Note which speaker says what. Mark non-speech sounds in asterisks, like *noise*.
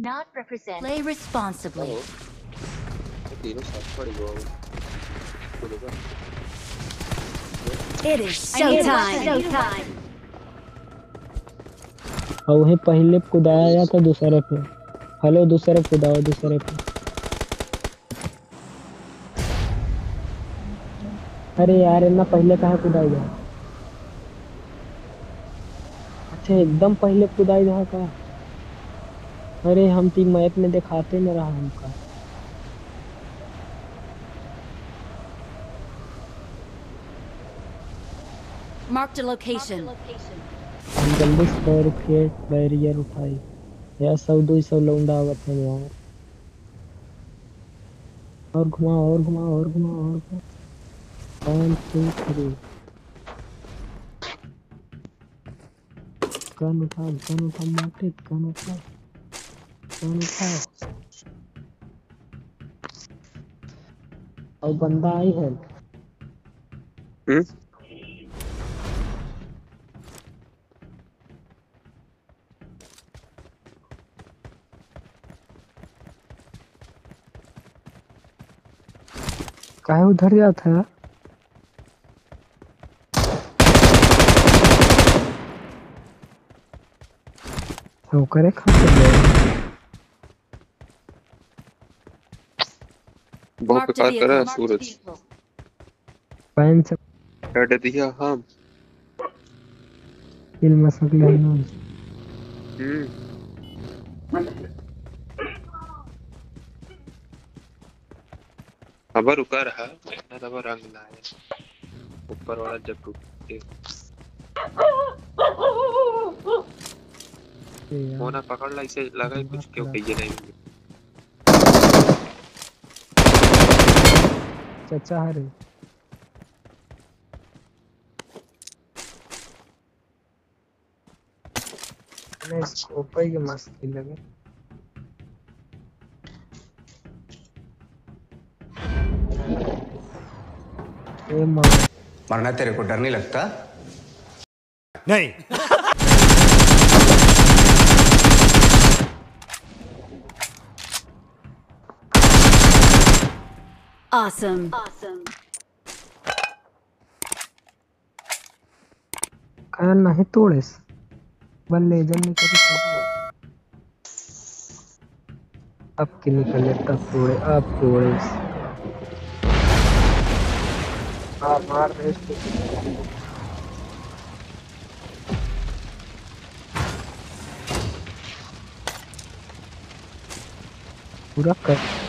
Speaker 1: not represent.
Speaker 2: Play responsibly. It is showtime.
Speaker 3: और वही पहले कुदाया जाता दूसरे पे। हेलो दूसरे कुदाओ दूसरे पे। अरे यार ना पहले कहाँ कुदाई जा अच्छा एकदम पहले कुदाई जा का अरे हम ती मैप में दिखाते न रहा हमका
Speaker 2: Marked a location.
Speaker 3: हम जल्दी सौ रुपये बैरियर उठाई। यार सौ दो सौ लौंडा आवत है यार। और घुमा और घुमा और घुमाओ और घुमाओ वन टू थ्री गन उठा गन उठा माटे गन उठा। गन उठा और बंदा आई है।
Speaker 4: हम्म?
Speaker 3: काहे उधर जाता है तो करे खाते
Speaker 4: बहुत बेकार करा है सूरज।
Speaker 3: पैन से
Speaker 4: हेड दिया हम।
Speaker 3: किल मसक लेना
Speaker 4: हम्म। अब रुका रहा इतना दबा रंग लाया। ऊपर वाला जब टूटे होना पकड़ ला इसे लगा ही कुछ क्यों कहिए नहीं।
Speaker 3: चाचा हरे नहीं स्कोप ही मस्त लगे
Speaker 5: मरना तेरे को डर नहीं लगता?
Speaker 6: नहीं। *laughs*
Speaker 2: Awesome.
Speaker 3: कान नहीं तोड़ेस बल्ले करी सब अब के निकले तब तोड़े, अब तोड़े। आप मार रहे इसको पूरा कर।